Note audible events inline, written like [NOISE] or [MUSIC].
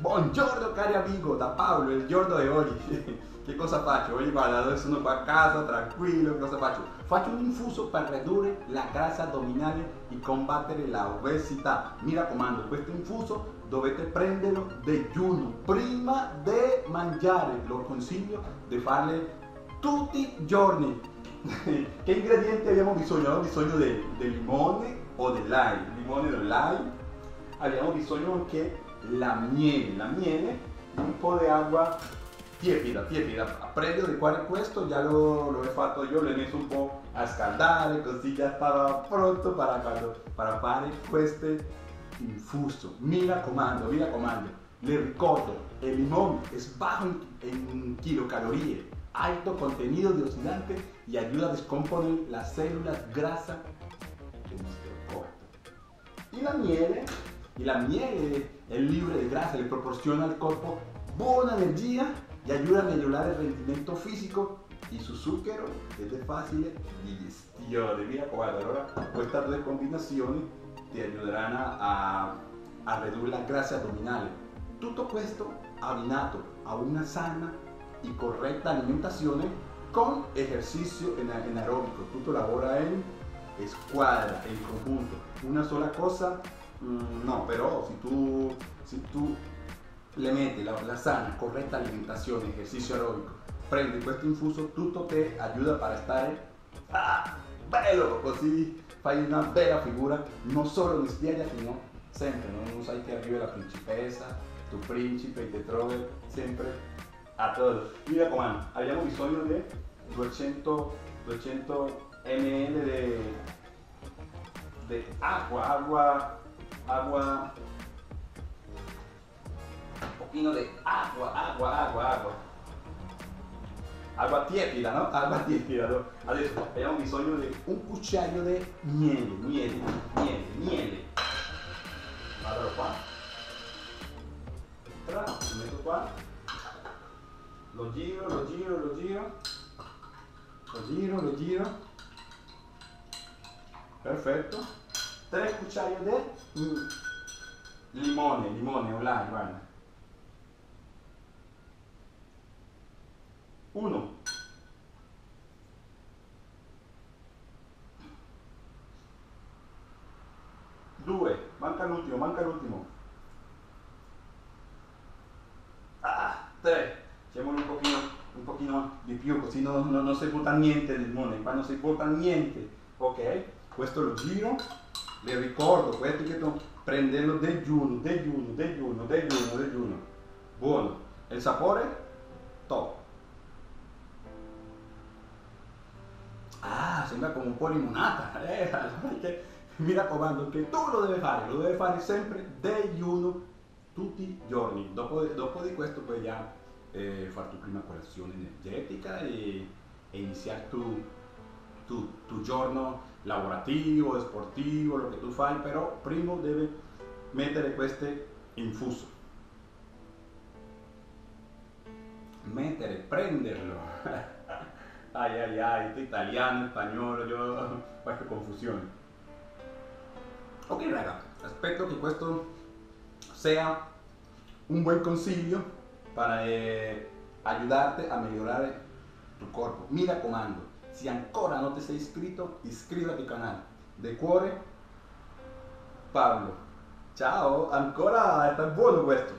Buongiorno cari amigo, da Paolo, il giorno di oggi. [LAUGHS] che cosa faccio? Oggi guarda, adesso sono qua a casa, tranquillo, cosa faccio? Faccio un infuso per ridurre la grassa addominale e combattere la obesità. Mi raccomando, questo infuso dovete prenderlo digiuno prima di mangiare. Lo consiglio di farle tutti giorni. [LAUGHS] che ingredienti abbiamo bisogno? Abbiamo bisogno del limone o del lime. Limone o lime. Abbiamo bisogno anche la miele. La miele, un po' di acqua tiepida, tiepida. A previo di fare questo già lo, lo, he fatto io, l'ho messo un po' a scaldare, così già stava pronto para, para fare questo infuso. Mi raccomando, mi raccomando, le ricordo, el limón es bajo en kilocalorías, alto contenido de oxidante y ayuda a descomponer las células grasas de nuestro cuerpo. Y la miel, y la miel es libre de grasa, le proporciona al cuerpo buena energía y ayuda a mejorar el rendimiento físico y su zucchero es de fácil digestión. Mira, guarda, ahora estas dos combinaciones te ayudarán a, a reducir la grasa abdominal. Todo esto abbinato a una sana y correcta alimentación con ejercicio en, aeróbico. Tú lavora en escuadra, en conjunto. Una sola cosa, mmm, no, pero si tú, si tú le metti la, la sana, corretta alimentazione, esercizio aerobico, prendi questo infuso, tutto te aiuta per stare ah, bello, così fai una bella figura, non solo in spiaggia, sino sempre, no? non sai che arriva la principessa, tu principe, e ti trovi sempre a todo. Mi raccomando, abbiamo bisogno di 200, 200 ml di acqua, acqua, acqua pochino de agua, agua, agua, agua. Agua tiepida, no? [LAUGHS] Agua tiepida, no? Adesso abbiamo bisogno di un cucciaio di miele, miele, miele, miele. Vado qua. Entra, lo metto qua. Lo giro, lo giro, lo giro. Lo giro, lo giro. Perfetto. Tre cucciaio di mm, limone, limone, online, guarda. Uno. Due. Manca l'ultimo, manca l'ultimo. Ah, tre. Facciamolo un pochino, un pochino di più, così non, non, non si butta niente nel mondo, qua non si butta niente. Ok? Questo lo giro. Le ricordo, questo che devo prenderlo dejuno, dejuno, dejuno, dejuno, dejuno. Buono. Il sapore? Top. Ah, sembra come un po' limonata. [LAUGHS] Eh, mi raccomando che tu lo devi fare, lo devi fare sempre digiuno tutti i giorni. Dopo, dopo di questo puoi già eh, fare tu prima colazione energetica e, e iniziare tu, tu, tu, giorno lavorativo, sportivo, lo che tu fai, però prima devi mettere queste infuso. Mettere, prenderlo. [LAUGHS] Ay, ay, ay, italiano, español, yo [LAUGHS] qualche confusione. Ok raga, aspetto che questo sia un buen consiglio para eh, ayudarte a mejorar tu corpo. Mi raccomando, se ancora non ti sei iscritto, iscriviti al canale. De cuore, Pablo. Ciao, ancora sta buono questo.